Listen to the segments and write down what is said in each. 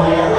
Hallelujah.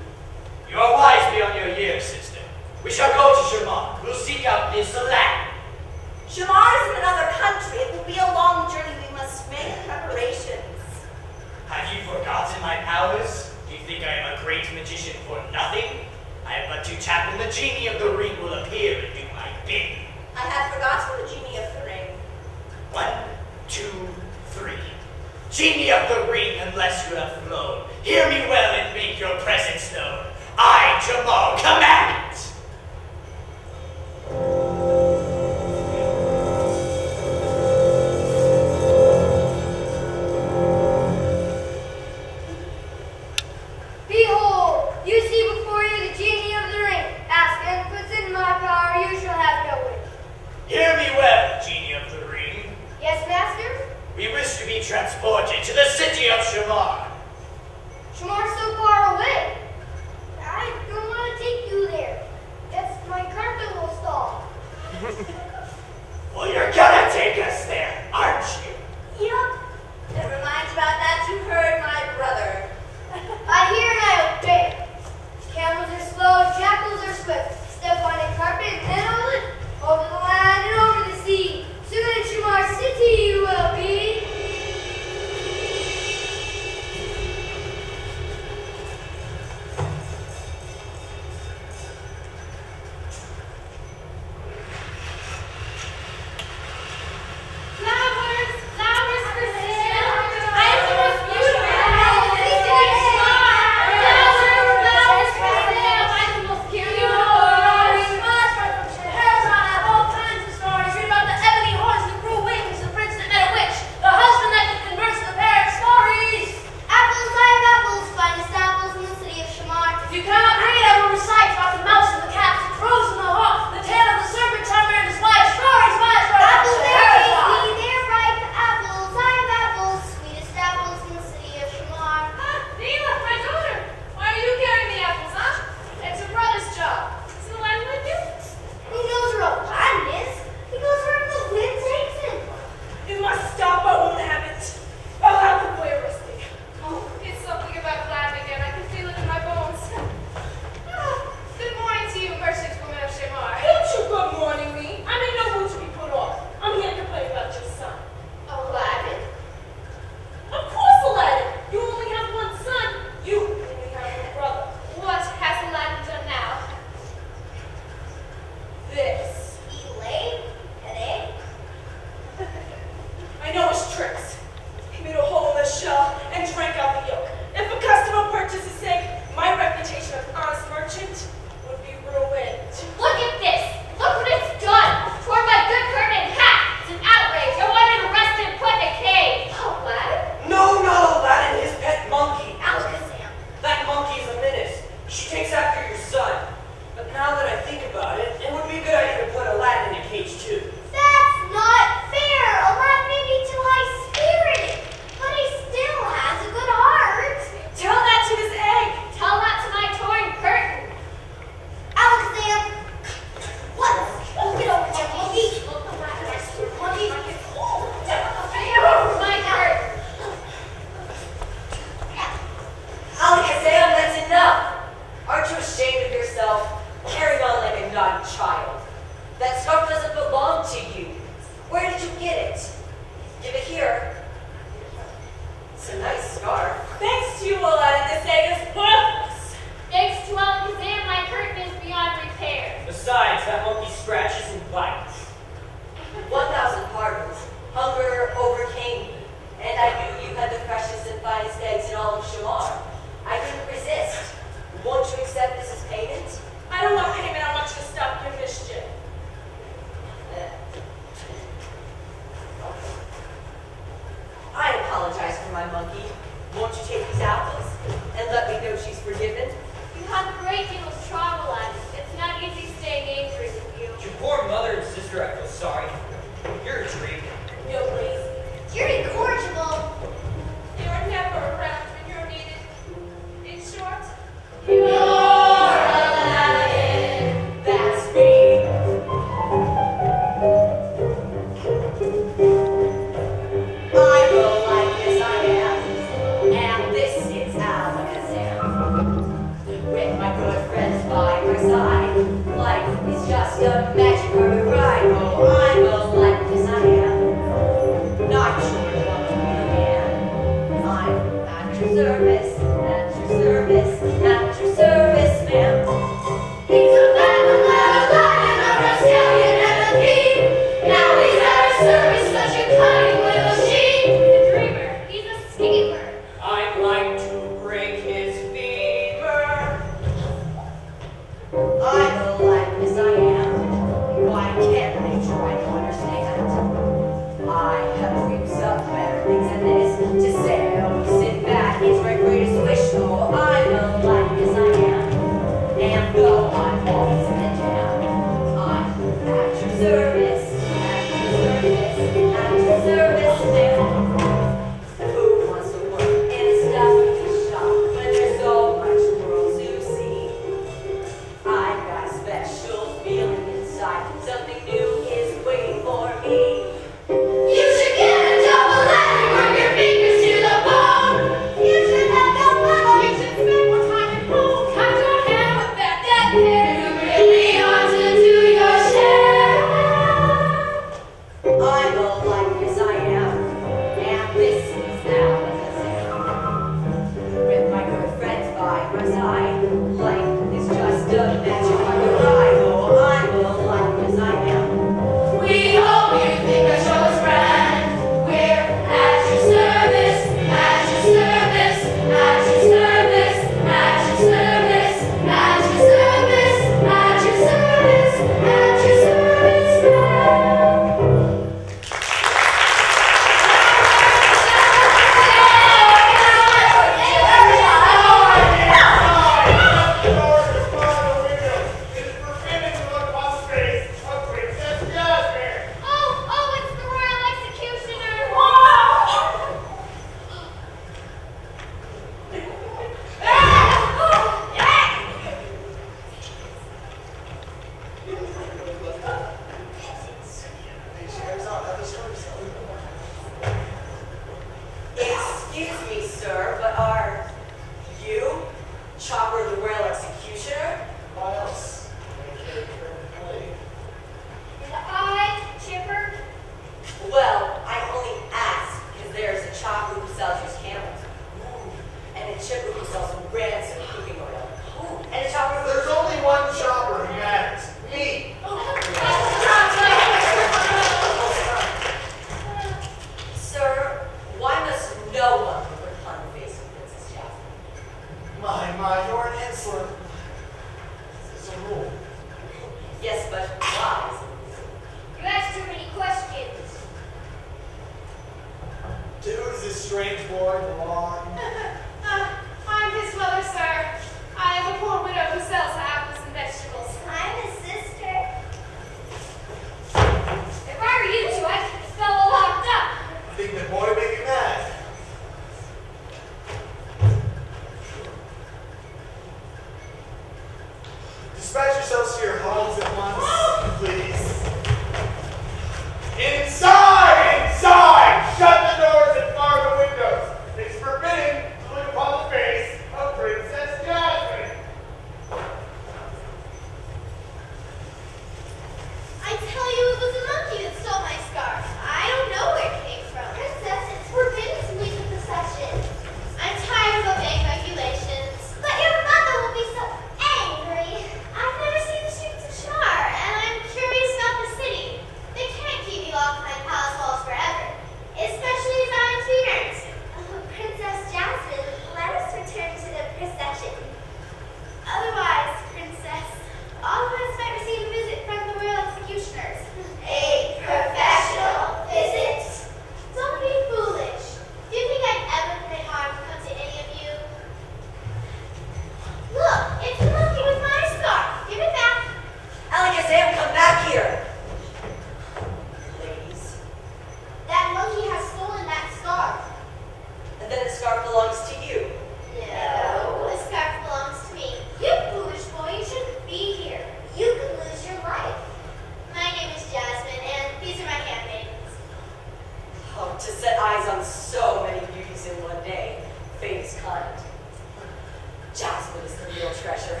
Is the real treasure.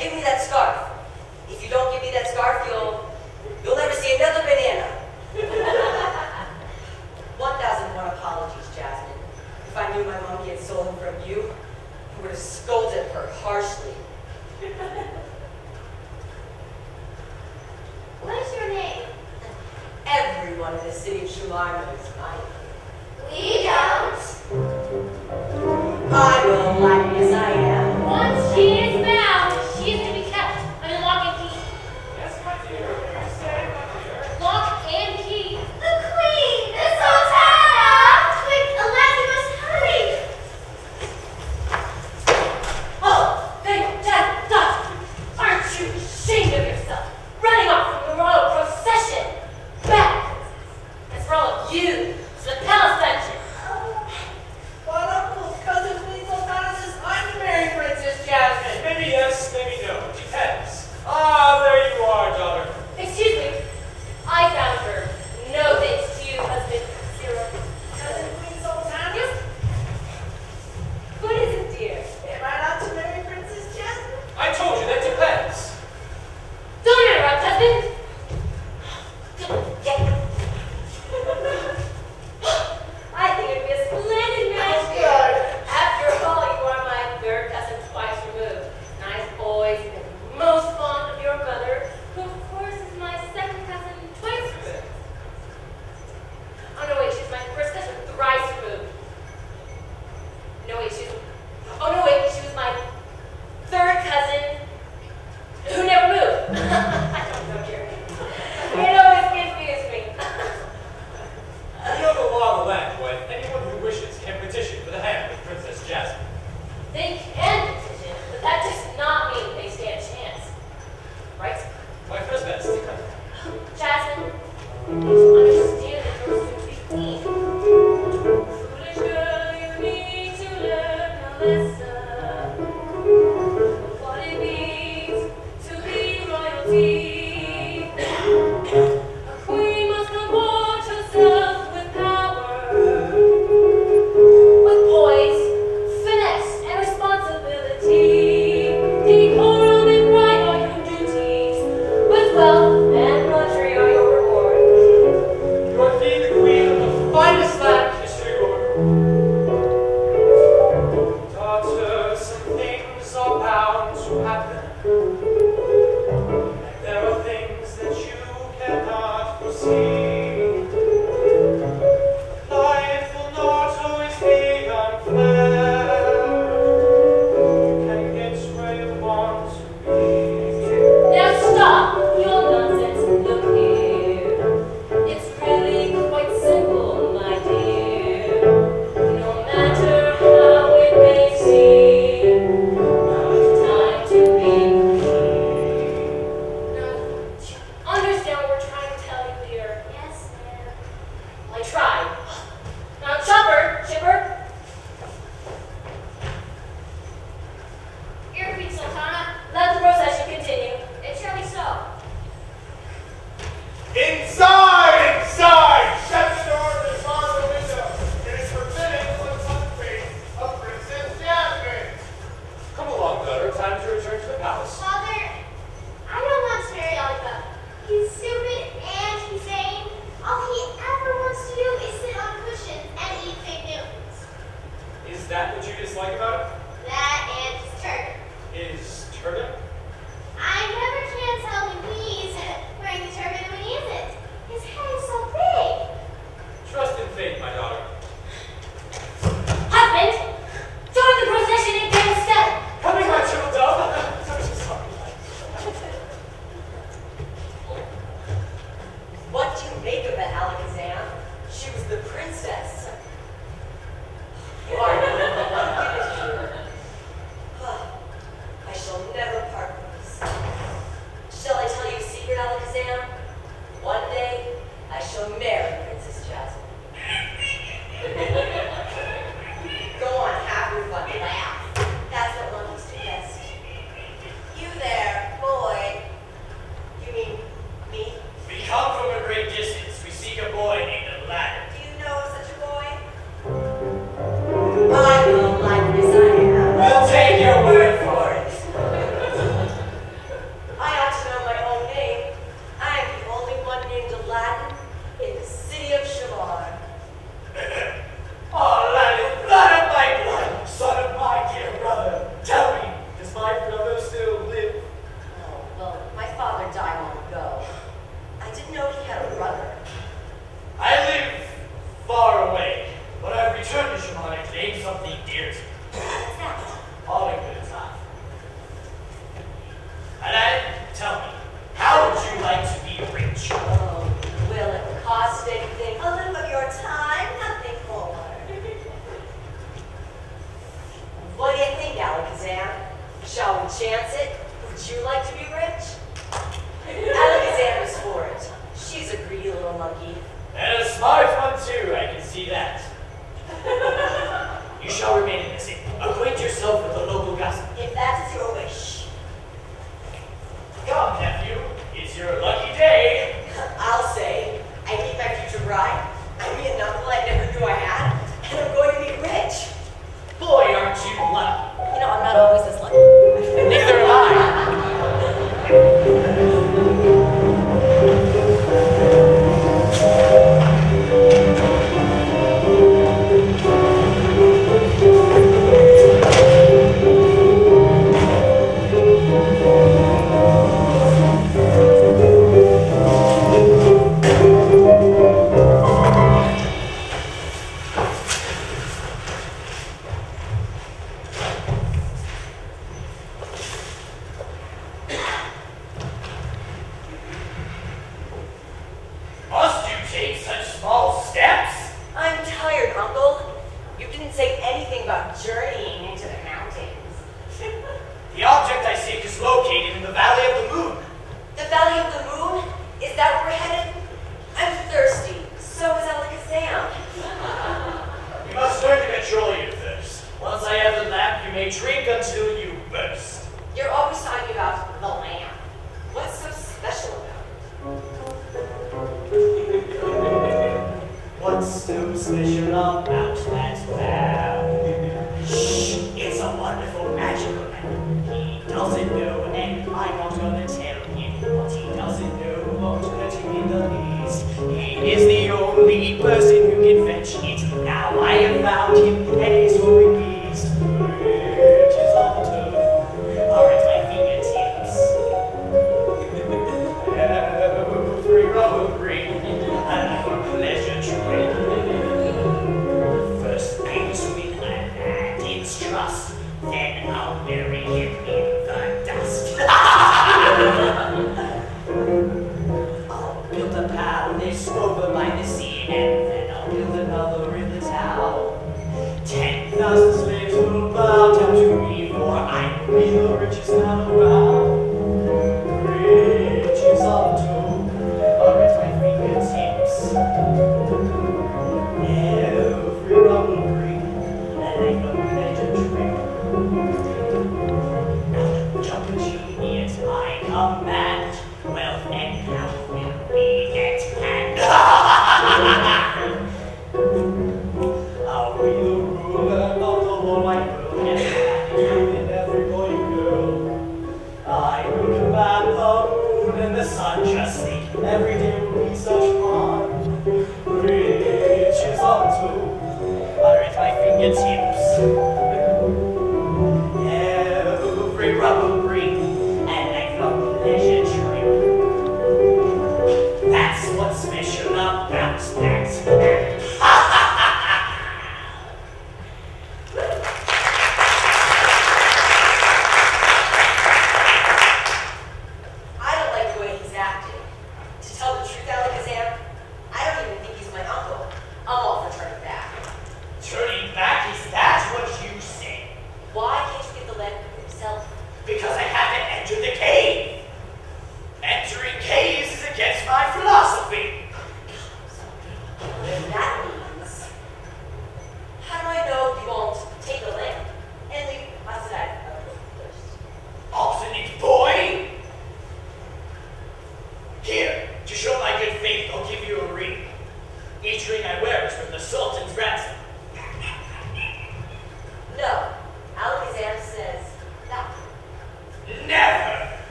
Give me that scarf.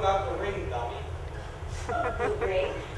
About the ring dummy. Blue